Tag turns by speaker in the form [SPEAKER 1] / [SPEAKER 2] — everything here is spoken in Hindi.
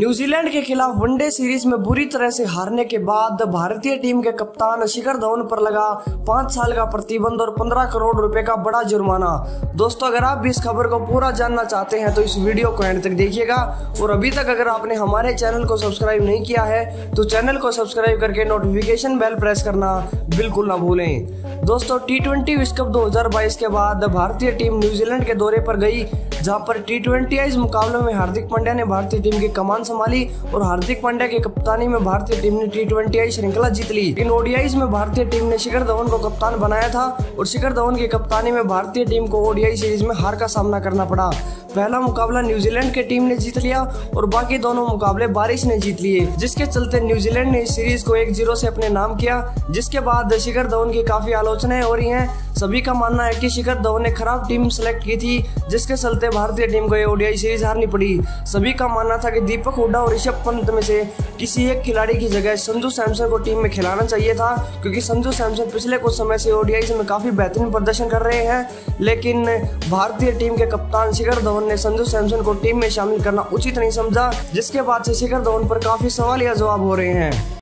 [SPEAKER 1] न्यूजीलैंड के खिलाफ वनडे सीरीज़ में बुरी तरह से हारने के बाद भारतीय टीम के कप्तान शिखर धवन पर लगा पाँच साल का प्रतिबंध और पंद्रह करोड़ रुपए का बड़ा जुर्माना। दोस्तों, अगर आप भी इस खबर को पूरा जानना चाहते हैं तो इस वीडियो को एंड तक देखिएगा। और अभी तक अगर आपने हमारे चैनल को सब्सक्राइब नहीं किया है तो चैनल को सब्सक्राइब करके नोटिफिकेशन बेल प्रेस करना बिल्कुल ना भूलें। दोस्तों टी ट्वेंटी विश्व कप 2022 के बाद भारतीय टीम न्यूजीलैंड के दौरे पर गई। जहाँ पर टी ट्वेंटी आईज मुकाबले में हार्दिक पांड्या ने भारतीय टीम की कमान संभाली और हार्दिक पांड्या की कप्तानी में भारतीय टीम ने टी ट्वेंटी श्रृंखला जीत ली। इन ओडीआईज में भारतीय टीम ने शिखर धवन को कप्तान बनाया था और शिखर धवन की कप्तानी में भारतीय टीम को ओडियाई सीरीज़ में हार का सामना करना पड़ा। पहला मुकाबला न्यूजीलैंड के टीम ने जीत लिया और बाकी दोनों मुकाबले बारिश ने जीत लिए, जिसके चलते न्यूजीलैंड ने इस सीरीज़ को एक ज़ीरो से अपने नाम किया, जिसके बाद शिखर धवन की काफ़ी आलोचनाएँ हो रही हैं। सभी का मानना है कि शिखर धवन ने खराब टीम सेलेक्ट की थी, जिसके चलते भारतीय टीम को ओडीआई सीरीज़ हारनी पड़ी। सभी का मानना था कि दीपक हुड्डा और ऋषभ पंत में से किसी एक खिलाड़ी की जगह संजू सैमसन को टीम में खिलाना चाहिए था, क्योंकि संजू सैमसन पिछले कुछ समय से ओडीआई में काफ़ी बेहतरीन प्रदर्शन कर रहे हैं। लेकिन भारतीय टीम के कप्तान शिखर धवन ने संजू सैमसन को टीम में शामिल करना उचित नहीं समझा, जिसके बाद से शिखर धवन पर काफ़ी सवाल या जवाब हो रहे हैं।